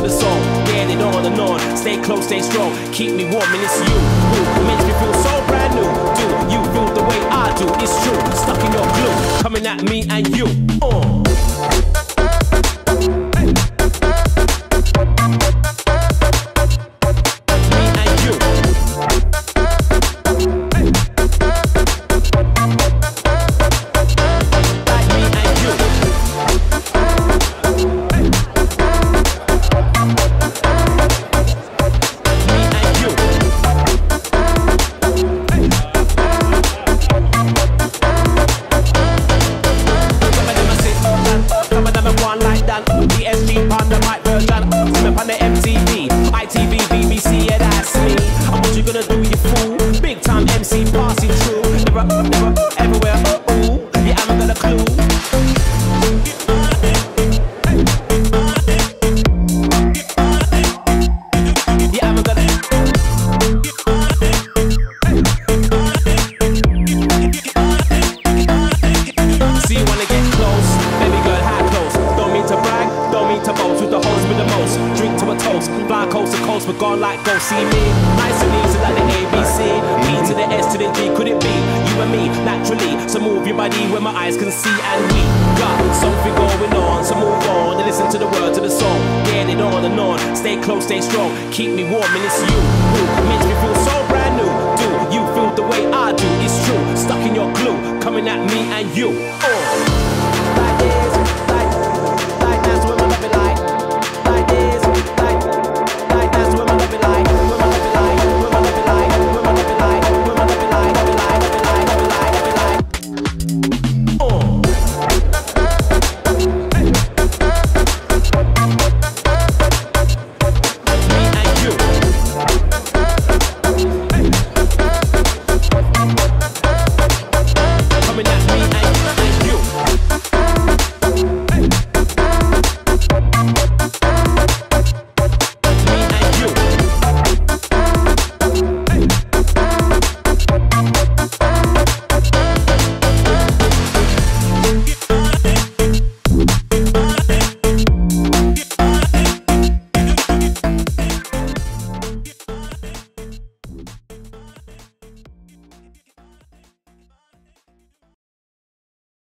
to the song. Get it on and on. Stay close, stay strong. Keep me warm, and it's you who makes me feel so brand new. Do you feel the way I do? It's true. Stuck in your glue, coming at me and you. Uh. ESG the toast. Fly coast to coast, but God like go see me. Nice and easy like the ABC. B to the S to the G, could it be you and me naturally? So move your body where my eyes can see, and we got something going on. So move on and listen to the words of the song. Get it on and on. Stay close, stay strong. Keep me warm, and it's you who makes me feel so brand new. Do you feel the way I do? It's true. Stuck in your glue, coming at me and you. Oh.